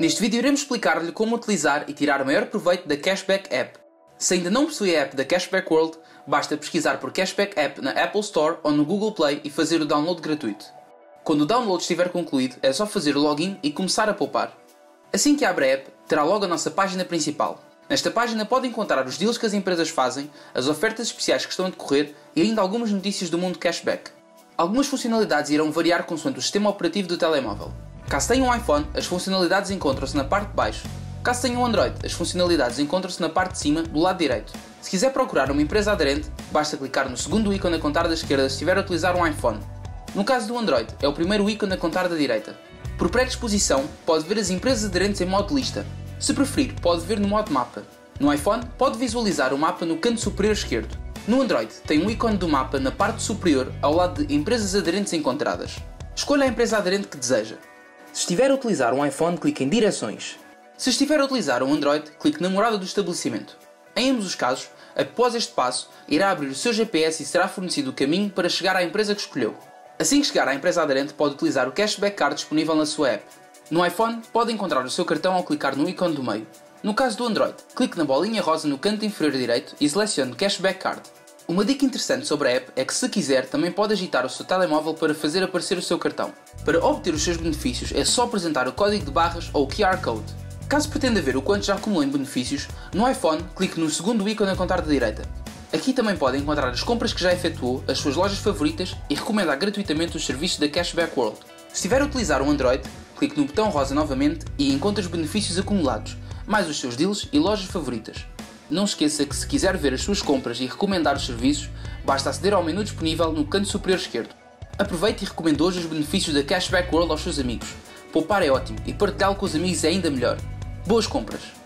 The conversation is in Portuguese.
Neste vídeo iremos explicar-lhe como utilizar e tirar o maior proveito da Cashback App. Se ainda não possui a app da Cashback World, basta pesquisar por Cashback App na Apple Store ou no Google Play e fazer o download gratuito. Quando o download estiver concluído, é só fazer o login e começar a poupar. Assim que abre a app, terá logo a nossa página principal. Nesta página pode encontrar os deals que as empresas fazem, as ofertas especiais que estão a decorrer e ainda algumas notícias do mundo cashback. Algumas funcionalidades irão variar consoante o sistema operativo do telemóvel. Caso tenha um iPhone, as funcionalidades encontram-se na parte de baixo. Caso tenha um Android, as funcionalidades encontram-se na parte de cima, do lado direito. Se quiser procurar uma empresa aderente, basta clicar no segundo ícone a contar da esquerda se estiver a utilizar um iPhone. No caso do Android, é o primeiro ícone a contar da direita. Por predisposição, pode ver as empresas aderentes em modo lista. Se preferir, pode ver no modo mapa. No iPhone, pode visualizar o mapa no canto superior esquerdo. No Android, tem um ícone do mapa na parte superior ao lado de empresas aderentes encontradas. Escolha a empresa aderente que deseja. Se estiver a utilizar um iPhone, clique em Direções. Se estiver a utilizar um Android, clique na morada do estabelecimento. Em ambos os casos, após este passo, irá abrir o seu GPS e será fornecido o caminho para chegar à empresa que escolheu. Assim que chegar à empresa aderente, pode utilizar o Cashback Card disponível na sua app. No iPhone, pode encontrar o seu cartão ao clicar no ícone do meio. No caso do Android, clique na bolinha rosa no canto inferior direito e selecione Cashback Card. Uma dica interessante sobre a app é que, se quiser, também pode agitar o seu telemóvel para fazer aparecer o seu cartão. Para obter os seus benefícios, é só apresentar o código de barras ou o QR Code. Caso pretenda ver o quanto já acumulou em benefícios, no iPhone, clique no segundo ícone a contar da direita. Aqui também pode encontrar as compras que já efetuou, as suas lojas favoritas e recomendar gratuitamente os serviços da Cashback World. Se estiver a utilizar um Android, clique no botão rosa novamente e encontre os benefícios acumulados, mais os seus deals e lojas favoritas. Não esqueça que se quiser ver as suas compras e recomendar os serviços, basta aceder ao menu disponível no canto superior esquerdo. Aproveite e recomende hoje os benefícios da Cashback World aos seus amigos. Poupar é ótimo e partilhá-lo com os amigos é ainda melhor. Boas compras!